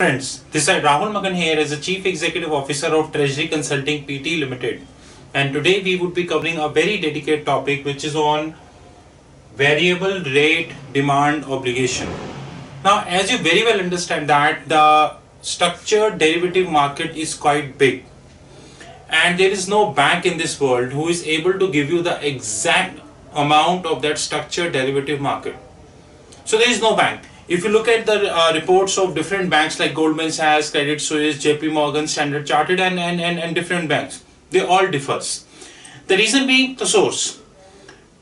Friends, this is Rahul Magan here as the Chief Executive Officer of Treasury Consulting PT Limited. And today we would be covering a very dedicated topic which is on variable rate demand obligation. Now, as you very well understand that the structured derivative market is quite big and there is no bank in this world who is able to give you the exact amount of that structured derivative market. So there is no bank if you look at the uh, reports of different banks like Goldman Sachs, Credit Suisse, JP Morgan, Standard Chartered and, and, and, and different banks, they all differs. The reason being the source.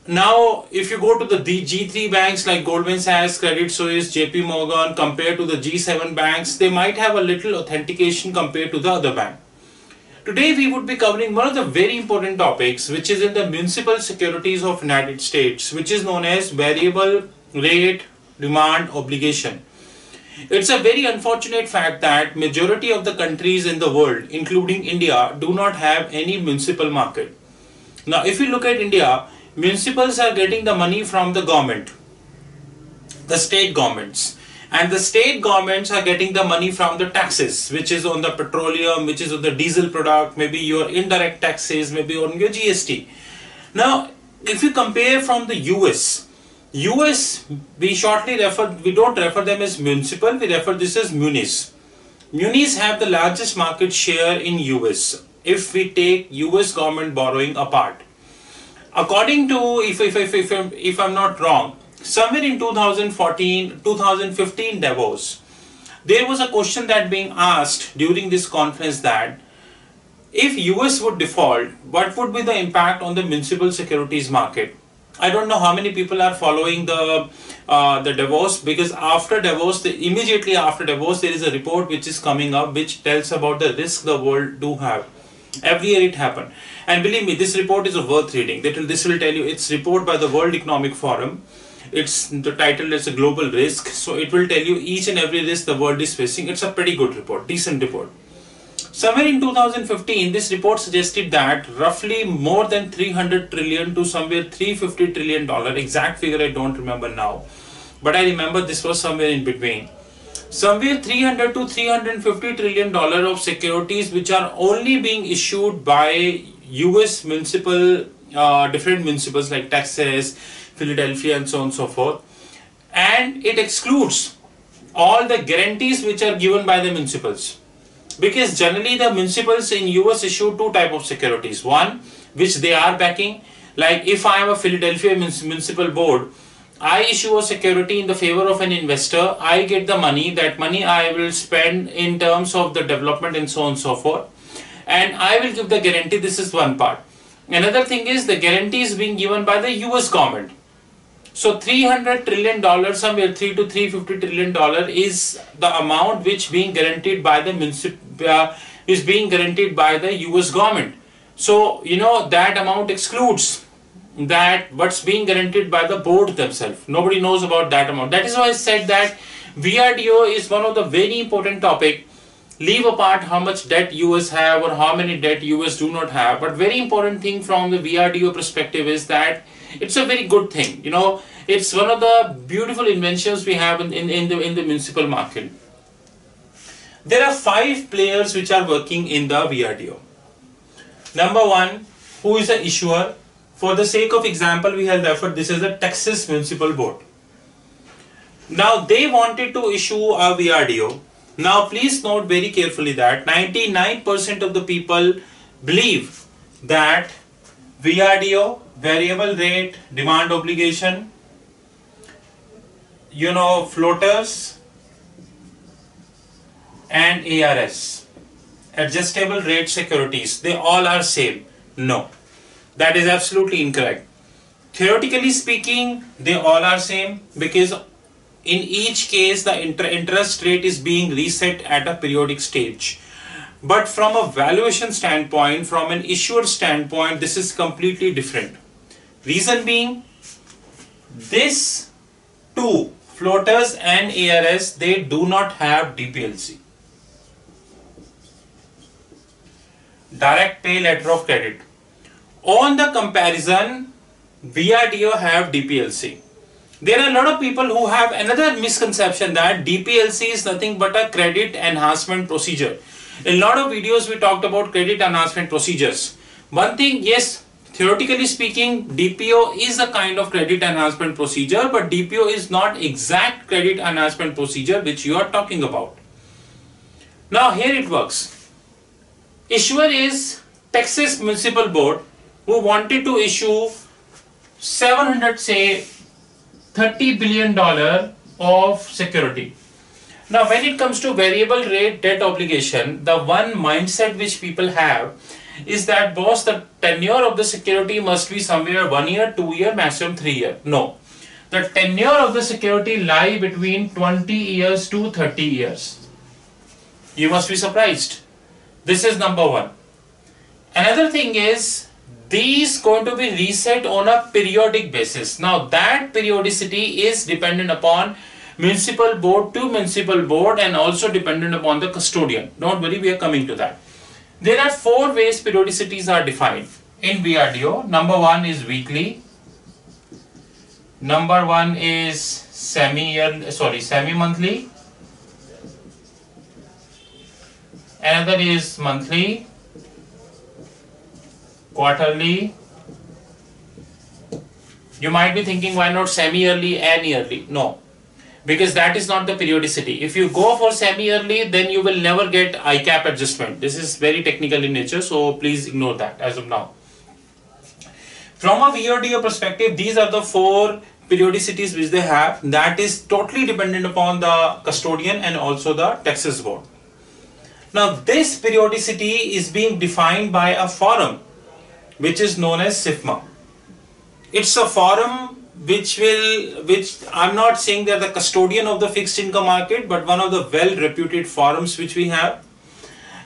Now, if you go to the G3 banks like Goldman Sachs, Credit Suisse, JP Morgan compared to the G7 banks, they might have a little authentication compared to the other bank. Today we would be covering one of the very important topics which is in the municipal securities of United States which is known as variable rate demand obligation. It's a very unfortunate fact that majority of the countries in the world, including India, do not have any municipal market. Now, if you look at India, municipals are getting the money from the government, the state governments. And the state governments are getting the money from the taxes, which is on the petroleum, which is on the diesel product, maybe your indirect taxes, maybe on your GST. Now, if you compare from the US, US, we shortly refer, we don't refer them as municipal, we refer this as munis. Munis have the largest market share in US if we take US government borrowing apart. According to, if, if, if, if, if I'm not wrong, somewhere in 2014, 2015 Davos, there was a question that being asked during this conference that if US would default, what would be the impact on the municipal securities market? I don't know how many people are following the uh, the Davos because after Davos, the, immediately after Davos, there is a report which is coming up which tells about the risk the world do have. Every year it happened, and believe me, this report is worth reading. That will, this will tell you it's report by the World Economic Forum. It's the title is a global risk, so it will tell you each and every risk the world is facing. It's a pretty good report, decent report. Somewhere in 2015, this report suggested that roughly more than 300 trillion to somewhere 350 trillion dollar, exact figure I don't remember now, but I remember this was somewhere in between. Somewhere 300 to 350 trillion dollar of securities which are only being issued by US municipal, uh, different municipals like Texas, Philadelphia and so on and so forth. And it excludes all the guarantees which are given by the municipals because generally the municipals in US issue two type of securities. One which they are backing like if I am a Philadelphia municipal board I issue a security in the favor of an investor I get the money that money I will spend in terms of the development and so on and so forth and I will give the guarantee this is one part. Another thing is the guarantee is being given by the US government. So 300 trillion dollars, somewhere 3 to 350 trillion dollar is the amount which being guaranteed by the municipal uh, is being guaranteed by the US government. So you know that amount excludes that what's being guaranteed by the board themselves. Nobody knows about that amount. That is why I said that VRDO is one of the very important topic. Leave apart how much debt US have or how many debt US do not have. But very important thing from the VRDO perspective is that it's a very good thing you know it's one of the beautiful inventions we have in, in, in the in the municipal market there are five players which are working in the VRDO number one who is the issuer? For the sake of example we have referred this is the Texas Municipal Board. Now they wanted to issue a VRDO now please note very carefully that 99% of the people believe that VRDO variable rate, demand obligation, you know, floaters and ARS, adjustable rate securities, they all are same. No, that is absolutely incorrect. Theoretically speaking, they all are same because in each case the inter interest rate is being reset at a periodic stage. But from a valuation standpoint, from an issuer standpoint, this is completely different. Reason being, this two floaters and ARS, they do not have DPLC. Direct pay letter of credit. On the comparison, VRDO have DPLC. There are a lot of people who have another misconception that DPLC is nothing but a credit enhancement procedure. In a lot of videos we talked about credit enhancement procedures. One thing, yes, theoretically speaking, DPO is a kind of credit enhancement procedure, but DPO is not exact credit enhancement procedure which you are talking about. Now here it works. Issuer is Texas Municipal Board who wanted to issue 700 say 30 billion dollar of security. Now when it comes to variable rate debt obligation the one mindset which people have is that boss the tenure of the security must be somewhere one year two year maximum three year. No. The tenure of the security lie between 20 years to 30 years. You must be surprised this is number one another thing is these going to be reset on a periodic basis. Now that periodicity is dependent upon municipal board to municipal board and also dependent upon the custodian. Don't worry, we are coming to that. There are four ways periodicities are defined in VRDO. Number one is weekly. Number one is semi-year, sorry, semi-monthly. Another is monthly quarterly. You might be thinking why not semi-yearly and yearly? No. Because that is not the periodicity. If you go for semi-yearly then you will never get ICAP adjustment. This is very technical in nature so please ignore that as of now. From a VRDO perspective these are the four periodicities which they have. That is totally dependent upon the custodian and also the Texas board now this periodicity is being defined by a forum which is known as SIFMA. It's a forum which will, which I'm not saying they're the custodian of the fixed income market, but one of the well reputed forums which we have.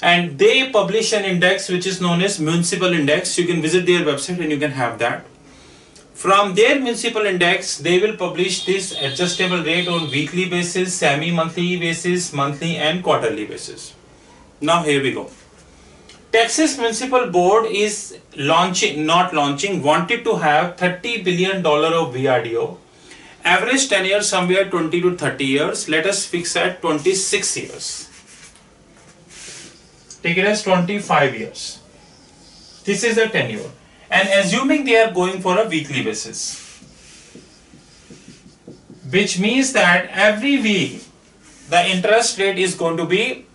And they publish an index which is known as Municipal Index. You can visit their website and you can have that. From their municipal index, they will publish this adjustable rate on weekly basis, semi-monthly basis, monthly and quarterly basis. Now here we go. Texas Municipal Board is launching, not launching, wanted to have 30 billion dollar of VRDO. Average tenure somewhere 20 to 30 years. Let us fix at 26 years. Take it as 25 years. This is the tenure. And assuming they are going for a weekly basis. Which means that every week the interest rate is going to be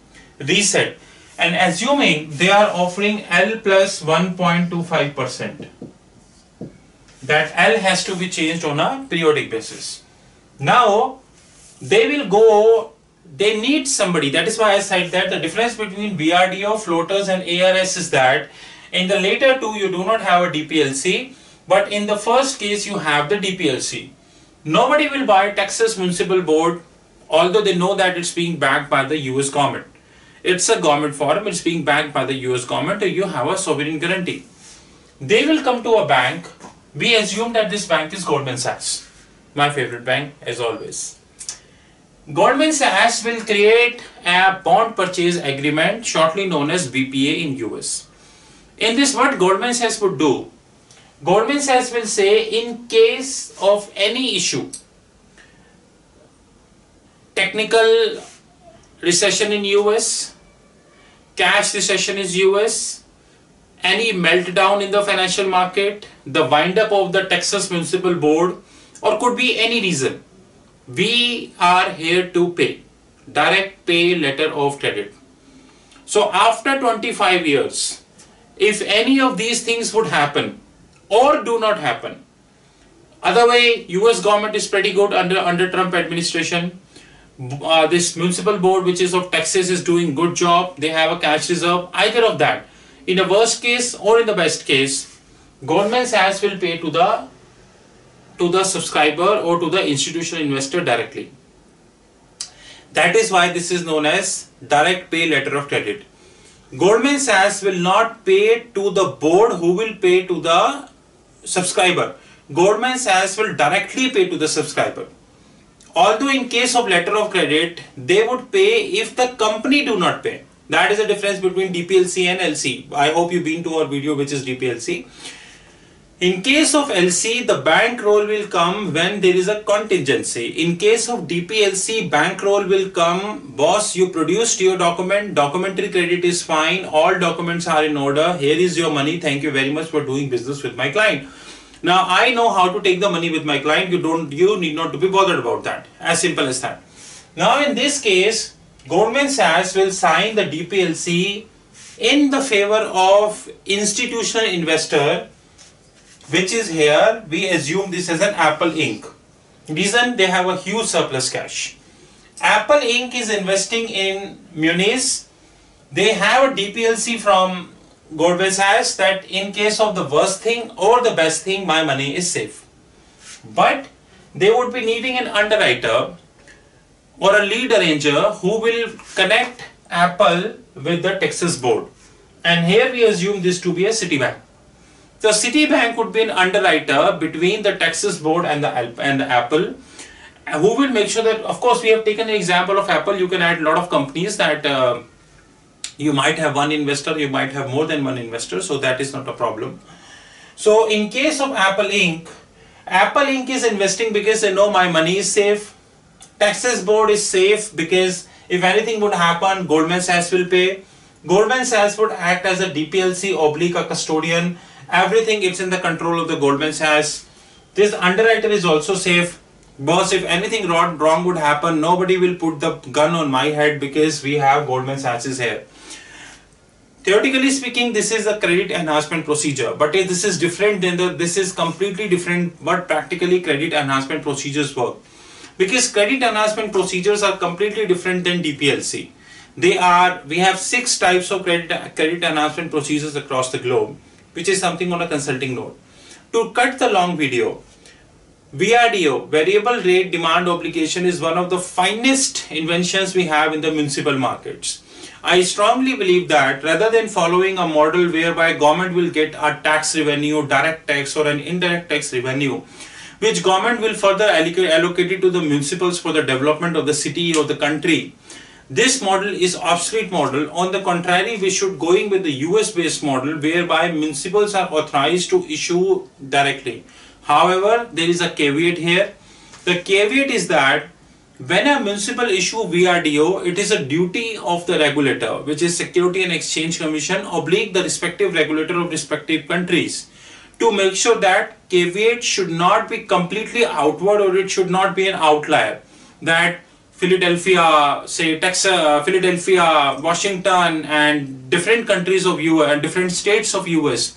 reset and assuming they are offering L plus 1.25 percent that L has to be changed on a periodic basis. Now they will go they need somebody that is why I said that the difference between VRDO floaters and ARS is that in the later two you do not have a DPLC but in the first case you have the DPLC. Nobody will buy Texas Municipal Board although they know that it's being backed by the US government. It's a government forum, it's being backed by the US government, you have a sovereign guarantee. They will come to a bank. We assume that this bank is Goldman Sachs, my favorite bank as always. Goldman Sachs will create a bond purchase agreement shortly known as BPA in US. In this what Goldman Sachs would do, Goldman Sachs will say in case of any issue, technical recession in US, cash recession is US, any meltdown in the financial market, the wind up of the Texas Municipal Board, or could be any reason. We are here to pay. Direct pay letter of credit. So after 25 years, if any of these things would happen or do not happen, other way US government is pretty good under under Trump administration uh, this municipal board which is of Texas is doing good job. They have a cash reserve. Either of that. In the worst case or in the best case Goldman Sachs will pay to the to the subscriber or to the institutional investor directly. That is why this is known as direct pay letter of credit. Goldman Sachs will not pay to the board who will pay to the subscriber. Goldman Sachs will directly pay to the subscriber although in case of letter of credit they would pay if the company do not pay. That is the difference between DPLC and LC I hope you've been to our video which is DPLC In case of LC, the bank bankroll will come when there is a contingency. In case of DPLC, bank bankroll will come, boss, you produced your document, documentary credit is fine, all documents are in order, here is your money, thank you very much for doing business with my client. Now I know how to take the money with my client, you don't, you need not to be bothered about that, as simple as that. Now in this case, Goldman Sachs will sign the DPLC in the favor of institutional investor which is here we assume this as an Apple Inc. Reason they have a huge surplus cash. Apple Inc. is investing in Munis. They have a DPLC from Goldman Sachs that in case of the worst thing or the best thing my money is safe. But they would be needing an underwriter or a lead arranger who will connect Apple with the Texas board. And here we assume this to be a Citibank. The Citibank would be an underwriter between the Texas board and the, and the Apple who will make sure that of course we have taken an example of Apple you can add a lot of companies that uh, you might have one investor you might have more than one investor so that is not a problem so in case of Apple Inc Apple Inc is investing because they know my money is safe Texas board is safe because if anything would happen Goldman Sachs will pay Goldman Sachs would act as a DPLC oblique a custodian everything is in the control of the Goldman Sachs. This underwriter is also safe. Boss, if anything wrong, wrong would happen, nobody will put the gun on my head because we have Goldman Sachs here. Theoretically speaking, this is a credit enhancement procedure, but this is different than the, this is completely different, but practically credit enhancement procedures work. Because credit enhancement procedures are completely different than DPLC. They are, we have six types of credit, credit enhancement procedures across the globe which is something on a consulting note. To cut the long video, VRDO, Variable Rate Demand Obligation is one of the finest inventions we have in the municipal markets. I strongly believe that rather than following a model whereby government will get a tax revenue, direct tax or an indirect tax revenue, which government will further allocate, it to the municipals for the development of the city or the country, this model is obsolete model. On the contrary, we should going with the US based model whereby municipals are authorized to issue directly. However, there is a caveat here. The caveat is that when a municipal issue VRDO, it is a duty of the regulator, which is Security and Exchange Commission, oblique the respective regulator of respective countries to make sure that caveat should not be completely outward or it should not be an outlier. That Philadelphia, say Texas, uh, Philadelphia, Washington, and different countries of US and different states of US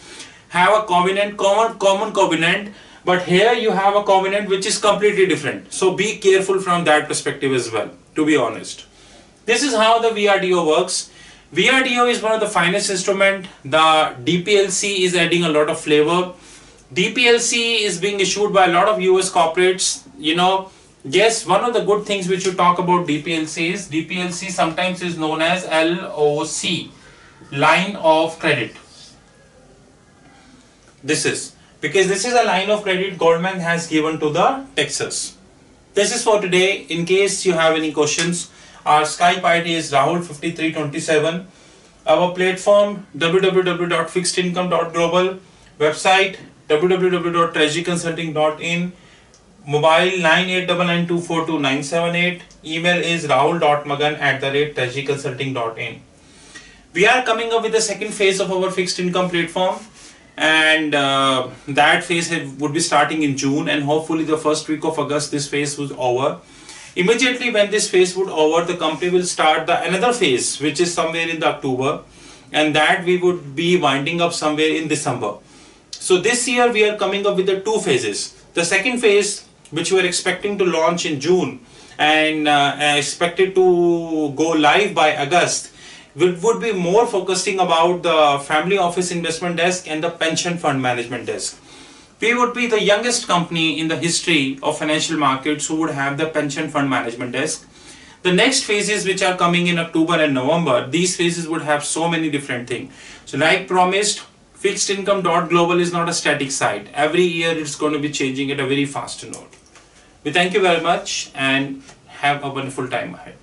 have a covenant, common common covenant, but here you have a covenant which is completely different. So be careful from that perspective as well. To be honest, this is how the VRDO works. VRDO is one of the finest instrument. The DPLC is adding a lot of flavor. DPLC is being issued by a lot of US corporates. You know Yes, one of the good things which you talk about DPLC is DPLC sometimes is known as LOC, line of credit. This is because this is a line of credit Goldman has given to the Texas. This is for today. In case you have any questions, our Skype ID is Rahul5327. Our platform www.fixedincome.global, website www.treasuryconsulting.in Mobile 9899242978. Email is rahul.magan at the rate treasuryconsulting.in. We are coming up with the second phase of our fixed income platform and uh, that phase would be starting in June and hopefully the first week of August this phase was over. Immediately when this phase would over, the company will start the another phase which is somewhere in the October and that we would be winding up somewhere in December. So this year we are coming up with the two phases. The second phase which we are expecting to launch in June and uh, expected to go live by August would, would be more focusing about the family office investment desk and the pension fund management desk. We would be the youngest company in the history of financial markets who would have the pension fund management desk. The next phases which are coming in October and November, these phases would have so many different things. So like promised, fixed income dot global is not a static site. Every year it's going to be changing at a very fast note. We thank you very much and have a wonderful time ahead.